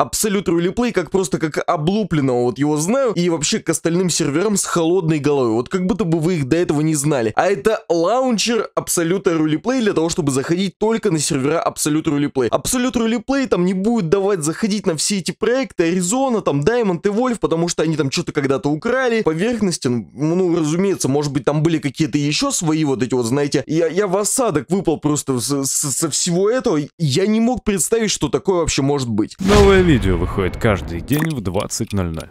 Absolute Roleplay как просто как облупленного вот его знаю, и вообще к остальным серверам с холодной головой, вот как будто бы вы их до этого не знали. А это лаунчер Absolute Roleplay для того, чтобы заходить только на сервера Absolute Roleplay. Absolute Roleplay там не будет давать заходить на все эти проекты, Arizona, там Diamond и Wolf, потому что они там что-то когда-то украли, поверхности, ну, ну, разумеется, может быть, там были какие-то еще свои вот эти вот, знаете, я, я в осадок выпал просто со, со всего этого, я не мог представить, что такое вообще может быть. Новое видео выходит каждый день в 20.00.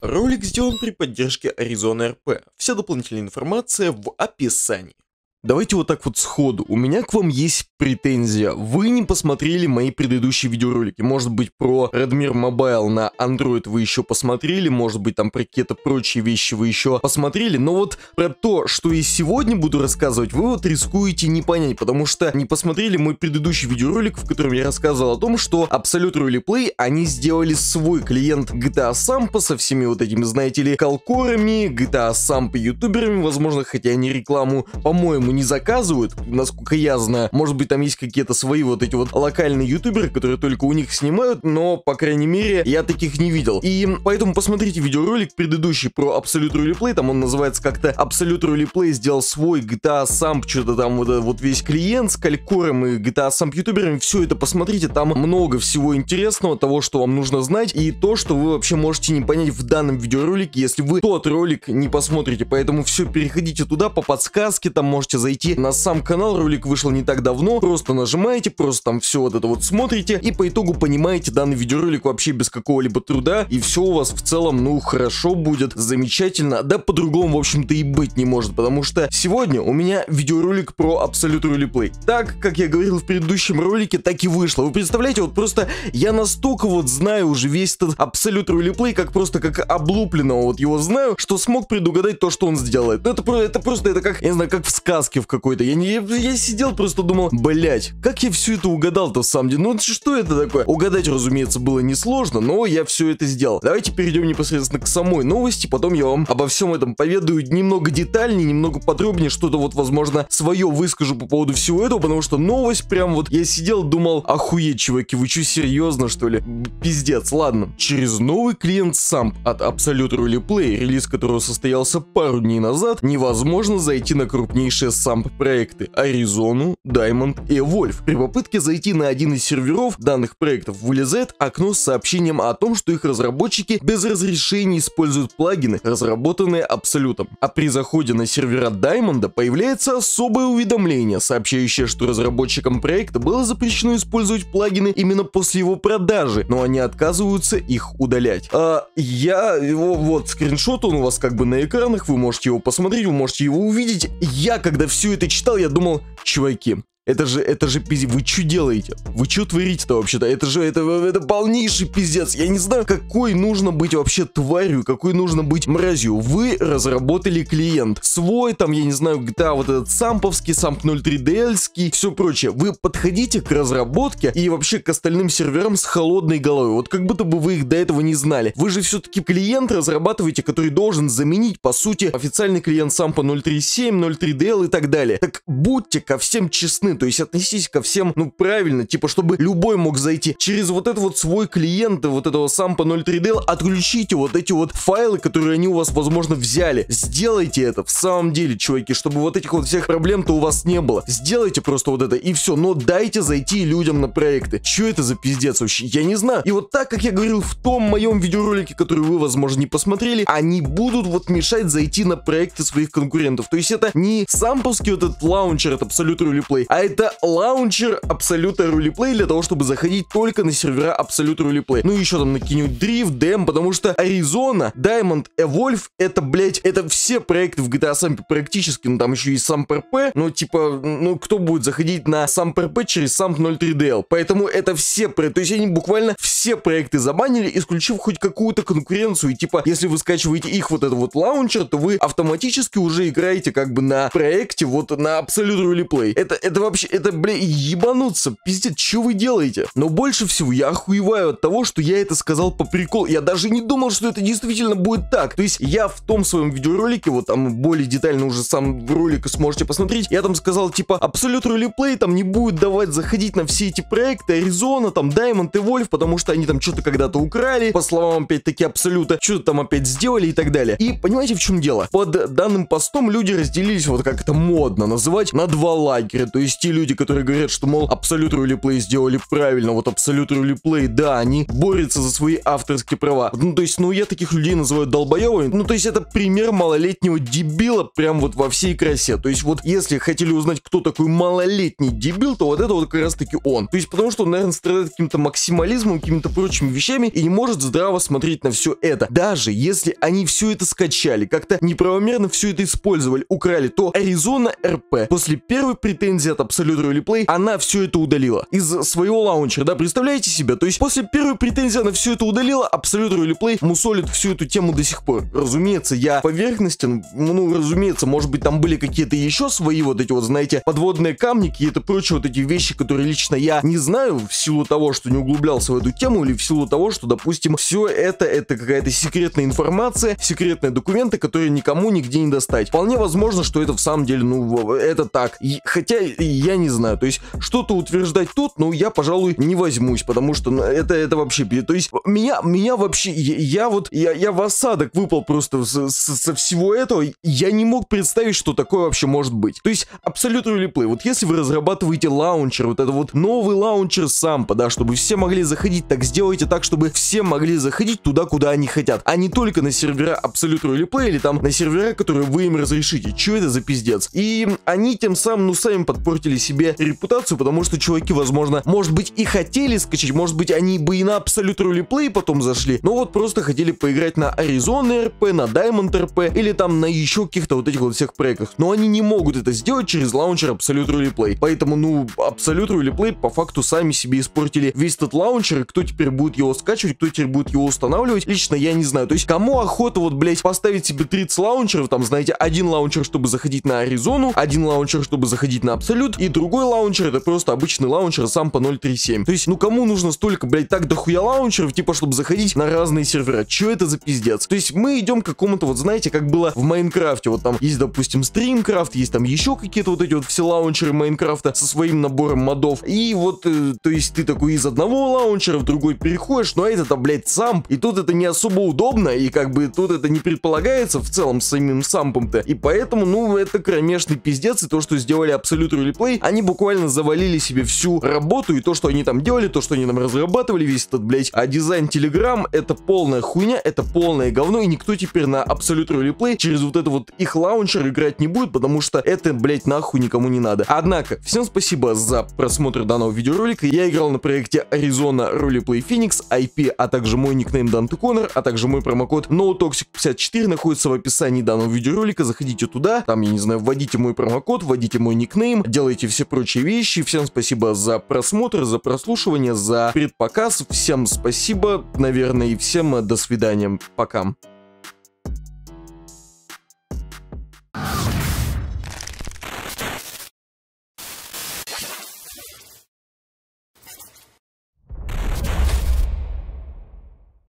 Ролик сделан при поддержке Arizona RP. Вся дополнительная информация в описании. Давайте вот так вот сходу. У меня к вам есть претензия. Вы не посмотрели мои предыдущие видеоролики. Может быть, про Redmi Mobile на Android вы еще посмотрели. Может быть, там про какие-то прочие вещи вы еще посмотрели. Но вот про то, что и сегодня буду рассказывать, вы вот рискуете не понять. Потому что не посмотрели мой предыдущий видеоролик, в котором я рассказывал о том, что Absolute Roleplay, они сделали свой клиент GTA Sampa со всеми вот этими, знаете ли, колкорами, GTA Sampa ютуберами, возможно, хотя они рекламу, по-моему, по-моему, не заказывают, насколько я знаю. Может быть, там есть какие-то свои вот эти вот локальные ютуберы, которые только у них снимают, но, по крайней мере, я таких не видел. И поэтому посмотрите видеоролик предыдущий про Absolute Roleplay, там он называется как-то Absolute Roleplay сделал свой GTA Samp, что-то там вот, вот весь клиент с калькором и GTA Samp ютуберами, все это посмотрите, там много всего интересного, того, что вам нужно знать, и то, что вы вообще можете не понять в данном видеоролике, если вы тот ролик не посмотрите, поэтому все, переходите туда по подсказке, там можете зайти на сам канал, ролик вышел не так давно, просто нажимаете, просто там все вот это вот смотрите, и по итогу понимаете данный видеоролик вообще без какого-либо труда, и все у вас в целом, ну, хорошо будет, замечательно, да по-другому, в общем-то, и быть не может, потому что сегодня у меня видеоролик про Absolute Roleplay. Так, как я говорил в предыдущем ролике, так и вышло. Вы представляете, вот просто я настолько вот знаю уже весь этот Absolute Roleplay, как просто как облупленного вот его знаю, что смог предугадать то, что он сделает. Ну, это, это просто, это как, я не знаю, как в сказке сказке в какой-то. Я, я, я сидел просто думал, блять, как я все это угадал-то в самом деле? Ну что это такое? Угадать, разумеется, было несложно, но я все это сделал. Давайте перейдем непосредственно к самой новости, потом я вам обо всем этом поведаю немного детальнее, немного подробнее, что-то вот, возможно, свое выскажу по поводу всего этого, потому что новость прям вот, я сидел, думал, охуеть, чуваки, вы что, серьезно, что ли? Пиздец, ладно. Через новый клиент SAMP от Absolute Roleplay, релиз которого состоялся пару дней назад, невозможно зайти на крупнейшие самп проекты Arizona, Diamond и Wolf. При попытке зайти на один из серверов данных проектов вылезает окно с сообщением о том, что их разработчики без разрешения используют плагины, разработанные Абсолютом. А при заходе на сервера Diamond появляется особое уведомление, сообщающее, что разработчикам проекта было запрещено использовать плагины именно после его продажи, но они отказываются их удалять. А я его, вот, скриншот он у вас как бы на экранах, вы можете его посмотреть, вы можете его увидеть. Я, когда все это читал, я думал, чуваки, это же, это же пиздец. Вы что делаете? Вы что творите-то вообще-то? Это же, это, это полнейший пиздец. Я не знаю, какой нужно быть вообще тварью, какой нужно быть мразью. Вы разработали клиент. Свой, там, я не знаю, GTA, вот этот самповский, самп 03DL-ский, все прочее. Вы подходите к разработке и вообще к остальным серверам с холодной головой. Вот как будто бы вы их до этого не знали. Вы же все-таки клиент разрабатываете, который должен заменить, по сути, официальный клиент сампа 037, 03DL и так далее. Так будьте ко всем честны то есть отнесись ко всем, ну, правильно, типа, чтобы любой мог зайти через вот этот вот свой клиент, вот этого сампа 03DL, отключите вот эти вот файлы, которые они у вас, возможно, взяли. Сделайте это в самом деле, чуваки, чтобы вот этих вот всех проблем-то у вас не было. Сделайте просто вот это, и все, но дайте зайти людям на проекты. Что это за пиздец вообще? Я не знаю. И вот так, как я говорил в том моем видеоролике, который вы, возможно, не посмотрели, они будут вот мешать зайти на проекты своих конкурентов. То есть это не самповский вот этот лаунчер от Absolute Roleplay, а это лаунчер Absolute Roleplay для того, чтобы заходить только на сервера Absolute Roleplay. Ну и еще там накинуть Drift, Dem, потому что Arizona, Diamond, Evolve, это, блять, это все проекты в GTA Samp практически, ну там еще и Samp RP, ну типа, ну кто будет заходить на Samp RP через Samp 03DL, поэтому это все проекты, то есть они буквально все проекты забанили, исключив хоть какую-то конкуренцию, и типа, если вы скачиваете их вот этот вот лаунчер, то вы автоматически уже играете как бы на проекте вот на Absolute Roleplay. Это, это вообще, это, бля, ебануться, пиздец, что вы делаете? Но больше всего я охуеваю от того, что я это сказал по приколу. Я даже не думал, что это действительно будет так. То есть я в том своем видеоролике, вот там более детально уже сам ролик сможете посмотреть, я там сказал, типа, Absolute Roleplay там не будет давать заходить на все эти проекты, Arizona, там, Diamond и Wolf, потому что они там что-то когда-то украли, по словам опять-таки Абсолюта, что-то там опять сделали и так далее. И понимаете, в чем дело? Под данным постом люди разделились, вот как это модно называть, на два лагеря. То есть те люди, которые говорят, что, мол, Absolute Roleplay сделали правильно, вот Absolute Roleplay, да, они борются за свои авторские права. Ну, то есть, ну, я таких людей называю долбоебами. Ну, то есть, это пример малолетнего дебила прям вот во всей красе. То есть, вот, если хотели узнать, кто такой малолетний дебил, то вот это вот как раз-таки он. То есть, потому что он, наверное, страдает каким-то максимализмом, какими-то прочими вещами и не может здраво смотреть на все это. Даже если они все это скачали, как-то неправомерно все это использовали, украли, то Arizona RP после первой претензии от Absolute Roleplay, она все это удалила из своего лаунчера, да, представляете себе? То есть после первой претензии она все это удалила, Absolute Roleplay мусолит всю эту тему до сих пор. Разумеется, я поверхностен, ну, разумеется, может быть, там были какие-то еще свои вот эти вот, знаете, подводные камни, какие-то прочие вот эти вещи, которые лично я не знаю в силу того, что не углублялся в эту тему или в силу того, что, допустим, все это, это какая-то секретная информация, секретные документы, которые никому нигде не достать. Вполне возможно, что это в самом деле, ну, это так. И, хотя я не знаю, то есть что-то утверждать тут, ну, я, пожалуй, не возьмусь, потому что ну, это, это вообще, то есть меня, меня вообще, я, я вот, я, я в осадок выпал просто со, со всего этого, я не мог представить, что такое вообще может быть. То есть, абсолютно реплей, вот если вы разрабатываете лаунчер, вот это вот новый лаунчер сампа, да, чтобы все могли заходить, так сделайте так, чтобы все могли заходить туда, куда они хотят, а не только на сервера Absolute Roleplay или там на сервера, которые вы им разрешите. Что это за пиздец? И они тем самым, ну, сами подпортили себе репутацию, потому что чуваки, возможно, может быть и хотели скачать, может быть они бы и на Absolute Roleplay потом зашли, но вот просто хотели поиграть на Arizona RP, на Diamond RP или там на еще каких-то вот этих вот всех проектах. Но они не могут это сделать через лаунчер Absolute Roleplay. Поэтому, ну, Absolute Roleplay по факту сами себе испортили весь этот лаунчер, и кто теперь будет его скачивать, кто теперь будет его устанавливать, лично я не знаю. То есть, кому охота вот, блять, поставить себе 30 лаунчеров, там, знаете, один лаунчер, чтобы заходить на Аризону, один лаунчер, чтобы заходить на Абсолют, и другой лаунчер, это просто обычный лаунчер сам по 0.3.7. То есть, ну, кому нужно столько, блять, так дохуя лаунчеров, типа, чтобы заходить на разные сервера? Че это за пиздец? То есть, мы идем к какому-то, вот, знаете, как было в Майнкрафте, вот там есть, допустим, Стримкрафт, есть там еще какие-то вот эти вот все лаунчеры Майнкрафта со своим набором модов, и вот, э, то есть, ты такой из одного лаунчера в другой переходишь, но это-то, блять, Samp, и тут это не особо удобно, и как бы тут это не предполагается в целом самим сампом-то, и поэтому, ну, это кромешный пиздец, и то, что сделали Absolute Roleplay, они буквально завалили себе всю работу, и то, что они там делали, то, что они там разрабатывали, весь этот, блять, а дизайн Telegram, это полная хуйня, это полное говно, и никто теперь на Absolute Roleplay через вот это вот их лаунчер играть не будет, потому что это, блять, нахуй никому не надо. Однако, всем спасибо за просмотр данного видеоролика, я играл на проекте Arizona Roleplay Phoenix, IP, а также мой никнейм Данте Коннор, а также мой промокод NoToxic54 находится в описании данного видеоролика, заходите туда, там, я не знаю, вводите мой промокод, вводите мой никнейм, делайте все прочие вещи, всем спасибо за просмотр, за прослушивание, за предпоказ, всем спасибо, наверное, и всем до свидания, пока.